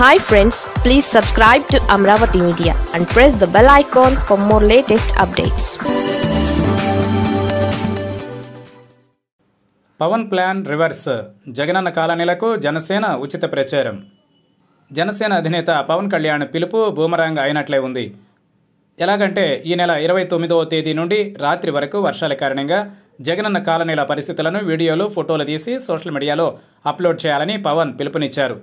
Hi friends please subscribe to Amaravati media and press the bell icon for more latest updates Pawan plan reverse Jagananna కాలనీలకు Janasena ఉచిత ప్రచారం జనసేన అధినేత పవన్ కళ్యాణ్ పిలుపు boomerang అయినట్లే ఉంది ఎలాగంటే ఈ నెల ఇరవై తొమ్మిదవ తేదీ నుండి రాత్రి వరకు వర్షాల కారణంగా జగనన్న కాలనీల పరిస్థితులను వీడియోలు ఫోటోలు తీసి సోషల్ మీడియాలో అప్లోడ్ చేయాలని పవన్ పిలుపునిచ్చారు.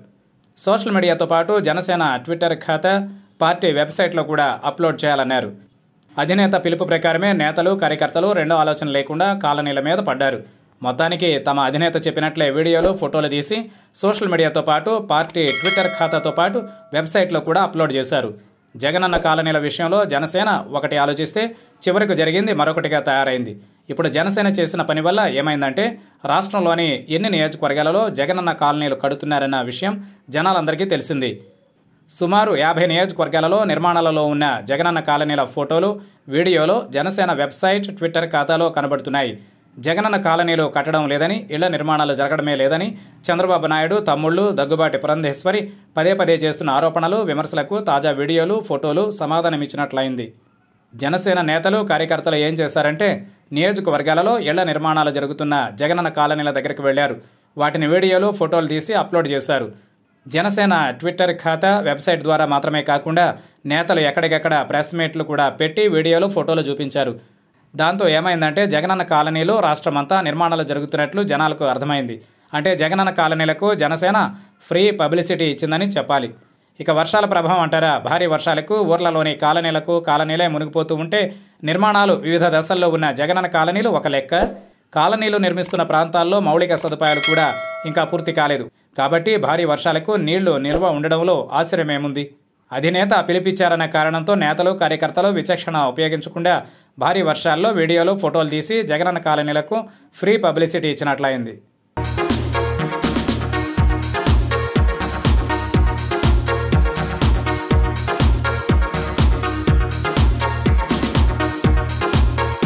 సోషల్ మీడియాతో పాటు జనసేన ట్విట్టర్ ఖాతా పార్టీ వెబ్సైట్లో కూడా అప్లోడ్ చేయాలన్నారు. అధినేత పిలుపు ప్రకారమే నేతలు కార్యకర్తలు రెండో ఆలోచన లేకుండా కాలనీల మీద పడ్డారు. మొత్తానికి తమ అధినేత చెప్పినట్లే వీడియోలు ఫోటోలు తీసి సోషల్ మీడియాతో పాటు పార్టీ ట్విట్టర్ ఖాతాతో పాటు వెబ్సైట్లో కూడా అప్లోడ్ చేశారు. జగనన్న కాలనీల విషయంలో జనసేన ఒకటి ఆలోచిస్తే చివరికి జరిగింది మరొకటిగా తయారైంది. ఇప్పుడు జనసేన చేసిన పని వల్ల ఏమైందంటే రాష్ట్రంలోని ఎన్ని నియోజకవర్గాలలో జగనన్న కాలనీలు కడుతున్నారన్న విషయం జనాలందరికీ తెలిసింది. సుమారు యాభై నియోజకవర్గాలలో నిర్మాణాలలో ఉన్న జగనన్న కాలనీల ఫోటోలు వీడియోలు జనసేన వెబ్సైట్ ట్విట్టర్ ఖాతాలో కనబడుతున్నాయి. జగనన్న కాలనీలు కట్టడం లేదని ఇళ్ళ నిర్మాణాలు జరగడమే లేదని చంద్రబాబు నాయుడు తమ్ముళ్ళు దగ్గుబాటి పురంధేశ్వరి పదే పదే చేస్తున్న ఆరోపణలు విమర్శలకు తాజా వీడియోలు ఫోటోలు సమాధానమిచ్చినట్లయింది. జనసేన నేతలు కార్యకర్తలు ఏం చేశారంటే నియోజకవర్గాలలో ఇళ్ళ నిర్మాణాలు జరుగుతున్న జగనన్న కాలనీల దగ్గరికి వెళ్ళారు. వాటిని వీడియోలు ఫోటోలు తీసి అప్లోడ్ చేశారు. జనసేన ట్విట్టర్ ఖాతా వెబ్సైట్ ద్వారా మాత్రమే కాకుండా నేతలు ఎక్కడికెక్కడ ప్రెస్ మీట్లు కూడా పెట్టి వీడియోలు ఫోటోలు చూపించారు. దాంతో ఏమైందంటే జగనన్న కాలనీలో రాష్ట్రమంతా నిర్మాణాలు జరుగుతున్నట్లు జనాలకు అర్థమైంది. అంటే జగనన్న కాలనీలకు జనసేన ఫ్రీ పబ్లిసిటీ ఇచ్చిందని చెప్పాలి. ఇక వర్షాల ప్రభావం అంటారా? భారీ వర్షాలకు ఊర్లలోని కాలనీలకు కాలనీలే మునిగిపోతూ ఉంటే నిర్మాణాలు వివిధ దశల్లో ఉన్న జగనన్న కాలనీలు ఒక లెక్క. కాలనీలు నిర్మిస్తున్న ప్రాంతాల్లో మౌలిక సదుపాయాలు కూడా ఇంకా పూర్తి కాలేదు. కాబట్టి భారీ వర్షాలకు నీళ్ళు నిల్వ ఉండడంలో ఆశ్చర్యమేముంది? అధినేత పిలిపించారన్న కారణంతో నేతలు కార్యకర్తలు విచక్షణ ఉపయోగించకుండా భారీ వర్షాల్లో వీడియోలు ఫోటోలు తీసి జగనన్న కాలనీలకు ఫ్రీ పబ్లిసిటీ ఇచ్చినట్లయింది.